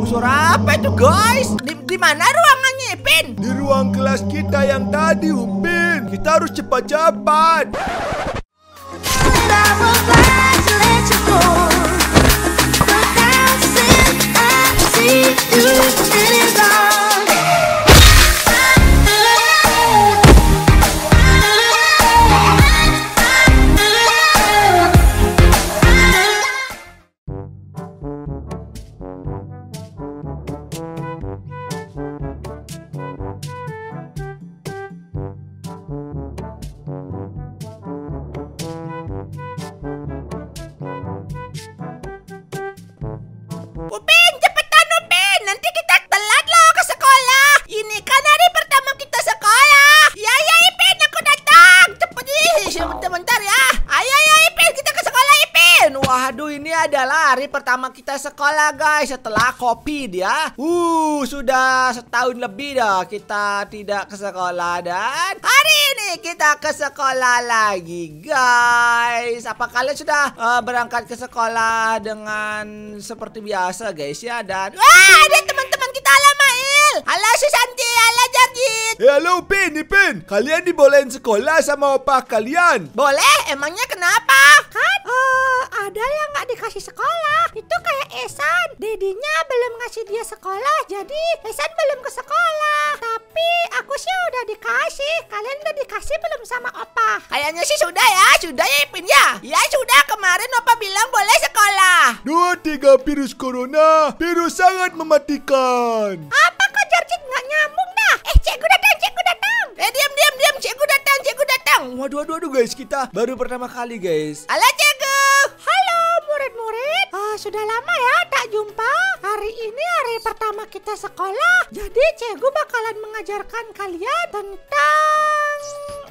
Oh, suara apa itu guys? Di, di mana ruangannya Ipin? Di ruang kelas kita yang tadi, Upin. Kita harus cepat-cepat. Hari pertama kita sekolah guys. Setelah COVID ya. Uh, sudah setahun lebih dah kita tidak ke sekolah dan hari ini kita ke sekolah lagi guys. Apa kalian sudah eh, berangkat ke sekolah dengan seperti biasa guys ya dan wah ada teman-teman kita halo Mail, halo Susanti, halo Jarjit. Halo Upin, Ipin. Kalian dibolehin sekolah sama opa kalian. Boleh? Emangnya kenapa? Kan eh, ada yang nggak dikasih sekolah. Itu kayak Esan. Dedinya belum ngasih dia sekolah, jadi Esan belum ke sekolah. Tapi aku sih udah dikasih. Kalian udah dikasih belum sama Opa? Kayaknya sih sudah ya, sudah ya Ipin ya. Ya sudah, kemarin Opa bilang boleh sekolah. Dua tiga virus corona, virus sangat mematikan. Apa kok Jarjit nggak nyambung dah? Eh, cikgu datang, cikgu datang. Eh, diam, diam, diam. Cikgu datang, cikgu datang. Waduh, waduh, waduh guys, kita baru pertama kali guys. Halo Ah, sudah lama ya tak jumpa. Hari ini hari pertama kita sekolah. Jadi cikgu bakalan mengajarkan kalian tentang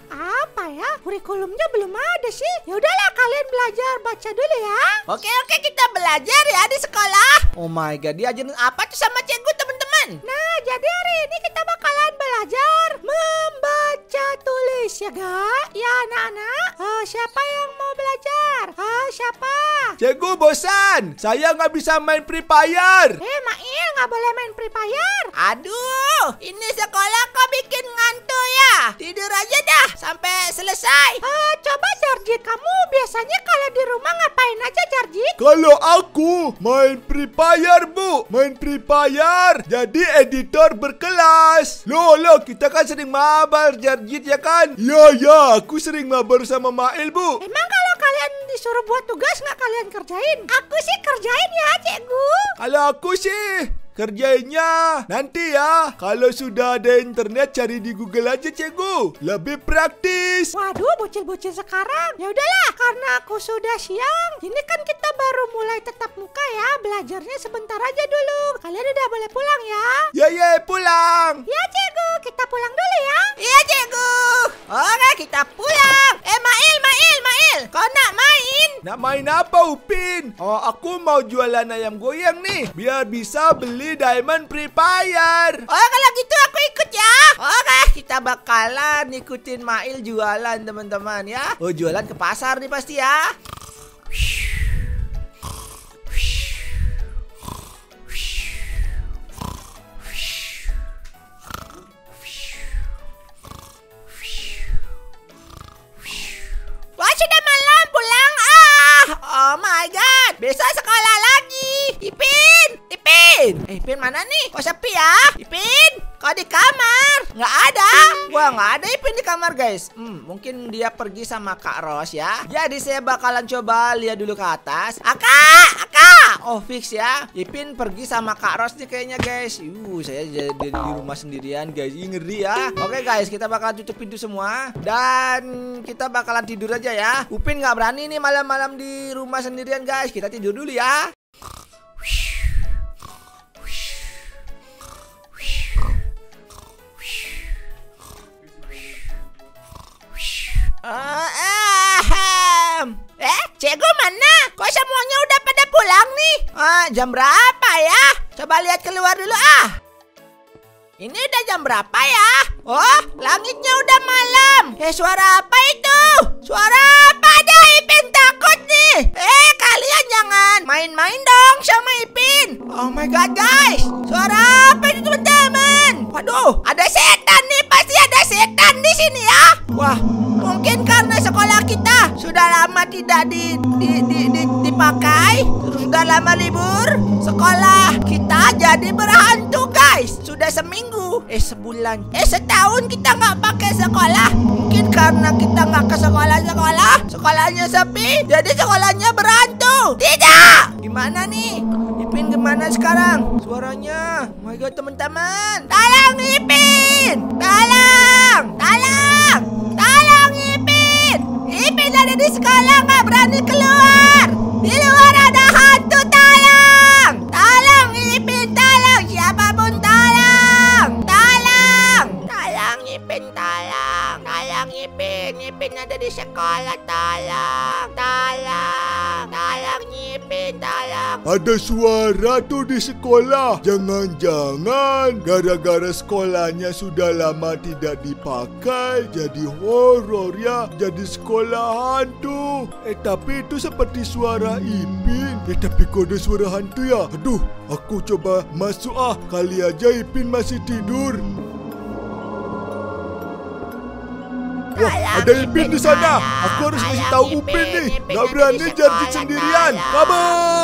apa ya? Kurikulumnya belum ada sih. Ya udahlah kalian belajar baca dulu ya. Oke oke kita belajar ya di sekolah. Oh my god, diajarin apa tuh sama cikgu teman-teman? Nah, jadi hari ini kita bakalan belajar membaca tulis ya, Gak? Ya anak-anak. Ah, siapa yang mau belajar? Ah, siapa? Cikgu bosan, saya nggak bisa main Free Fire. Eh, Mail nggak boleh main Free Fire. Aduh, ini sekolah kok bikin ngantuk ya? Tidur aja dah sampai selesai. Ah, coba Jarjit, kamu biasanya kalau di rumah ngapain aja Jarjit? Kalau aku main Free Fire, Bu. Main Free Fire. Jadi editor berkelas. Loh, loh, kita kan sering mabar, Jarjit ya kan? Ya, ya, aku sering mabar sama Mail, Bu. Emang kalau kalian disuruh buat tugas nggak kalian kerjain? Aku sih kerjain ya, cikgu. Kalau aku sih kerjainnya nanti ya. Kalau sudah ada internet cari di Google aja, Cikgu. Lebih praktis. Waduh, bocil-bocil sekarang. Ya udahlah, karena aku sudah siang. Ini kan kita baru mulai tetap muka ya. Belajarnya sebentar aja dulu. Kalian udah boleh pulang ya. Ya, ya, pulang. Ya, Cikgu. Kita pulang dulu ya. Iya, Cikgu. Oke, kita pulang. Eh, Mail, Mail. Kau nak main? Apa, Upin? Oh, aku mau jualan ayam goyang nih. Biar bisa beli diamond Free Fire. Oh, kalau gitu aku ikut ya. Oke, kita bakalan ikutin Mail jualan, teman-teman ya. Oh, jualan ke pasar nih pasti ya. Ipin. Mana nih? Kok sepi ya? Ipin, kok di kamar? Nggak ada. Wah, nggak ada Ipin di kamar, guys. Hmm, mungkin dia pergi sama Kak Ros ya. Jadi saya bakalan coba lihat dulu ke atas. Aka, Aka. Oh, fix ya. Ipin pergi sama Kak Ros nih kayaknya, guys. Uh, saya jadi di rumah sendirian, guys. Ih, ngeri ya. Oke, guys, kita bakalan tutup pintu semua dan kita bakalan tidur aja ya. Upin nggak berani nih malam-malam di rumah sendirian, guys. Kita tidur dulu ya. Eh, cikgu mana? Kok semuanya udah pada pulang nih? Ah, jam berapa ya? Coba lihat keluar dulu ah. Ini udah jam berapa ya? Oh, langitnya udah malam. Eh? Suara apa? Wah, mungkin karena sekolah kita sudah lama tidak di, di, di, di, dipakai, sudah lama libur, sekolah kita jadi berhantu guys. Sudah seminggu, eh sebulan, eh setahun kita nggak pakai sekolah. Mungkin karena kita nggak ke sekolah-sekolah, sekolahnya sepi, jadi sekolahnya berhantu. Tidak, gimana nih? Ipin ke mana sekarang? Suaranya, oh my god teman-teman, tolong Ipin, tolong, ada di sekolah nggak berani keluar. Di luar ada hantu, tolong, tolong Ipin, tolong, siapa pun tolong, tolong, tolong Ipin, tolong, tolong Ipin, Ipin ada di sekolah, tolong, Ada suara tuh di sekolah. Jangan-jangan gara-gara sekolahnya sudah lama tidak dipakai, jadi horor ya, jadi sekolah hantu. Eh tapi itu seperti suara Ipin. Eh tapi kok ada suara hantu ya? Aduh, aku coba masuk ah. Kali aja Ipin masih tidur. Wah, ada Ipin di sana. Aku harus kasih tahu Upin nih. Gak berani jadi sendirian. Kabur!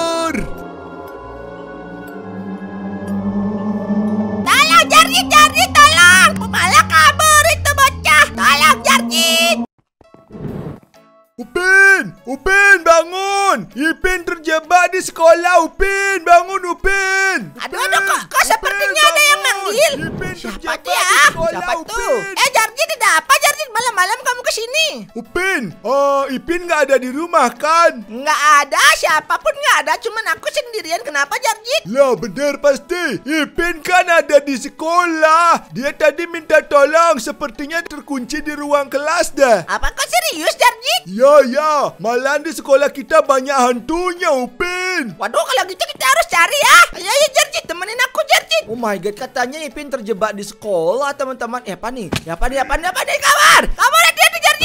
Upin! Upin, bangun! Ipin terjebak di sekolah, Upin! Bangun, Upin! Aduh, aduh, kok, kok sepertinya ada yang manggil. Ipin Siapa terjebak dia? di sekolah, Siapa tuh? Upin! Eh, Jarjit, ada apa Jarjit? Kamu ke sini? Upin, oh, Ipin nggak ada di rumah kan? Nggak ada, siapa pun nggak ada. Cuman aku sendirian. Kenapa Jarjit? Lah benar pasti Ipin kan ada di sekolah Dia tadi minta tolong Sepertinya terkunci di ruang kelas dah Apa kau serius Jarjit? Ya ya Malahan di sekolah kita banyak hantunya Upin Waduh, kalau gitu kita harus cari ya. Ayo, ayo Jarjit, temenin aku Jarjit. Oh my god, katanya Ipin terjebak di sekolah, teman-teman. Eh, apa nih? Ya apa nih? Apa nih? Apa nih? Kabar! Kabar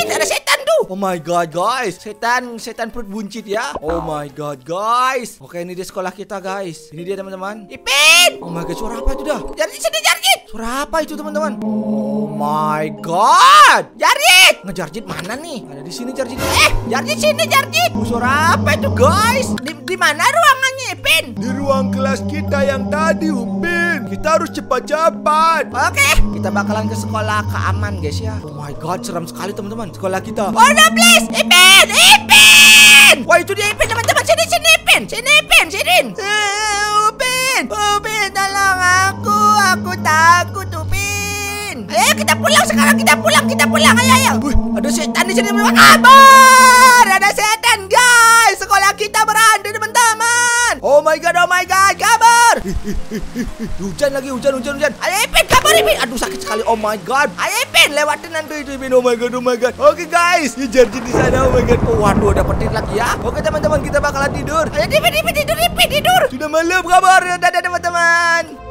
Jarjit, ada setan tuh. Oh my god, guys. Setan, setan perut buncit ya. Oh my god, guys. Oke, ini dia sekolah kita, guys. Ini dia, teman-teman. Ipin! Oh my god, suara apa itu dah? Jarjit, sini Jarjit. Suara apa itu, teman-teman? Oh my god. Jarjit! Ngejarjit mana nih? Ada di sini Jarjit. Eh, Jarjit sini Jarjit. Oh, suara apa itu, guys? Di, di mana ruangannya, Ipin? Di ruang kelas kita yang tadi Upin Kita harus cepat-cepat Oke, kita bakalan ke sekolah keaman guys ya. Oh my god, seram sekali teman-teman sekolah kita. Oh no please, Ipin, Ipin. Wah itu dia Ipin teman-teman, sini sini Ipin, sini Ipin, sini. Uh, Upin, Upin tolong aku, aku takut Upin. Ayo kita pulang sekarang, kita pulang, kita pulang, ayo ayo. Wih, ada setan di sini teman-teman. Kabar, ada setan guys. Sekolah kita berhantu teman-teman. Oh my god, oh my god, kabar. Hujan lagi, hujan, hujan, hujan. Ayo Ipin, kabar Ipin. Aduh sakit sekali. Oh my god. Ayo Ipin, lewatin nanti itu Ipin. Oh my god, oh my god. Oke guys, ini Jarjit di sana. Oh my god. Oh, waduh, ada petir lagi ya. Oke teman-teman, kita bakalan tidur. Ayo Ipin, Ipin tidur, Ipin tidur. Sudah malam kabar Dadah teman-teman.